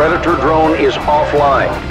Predator drone is offline.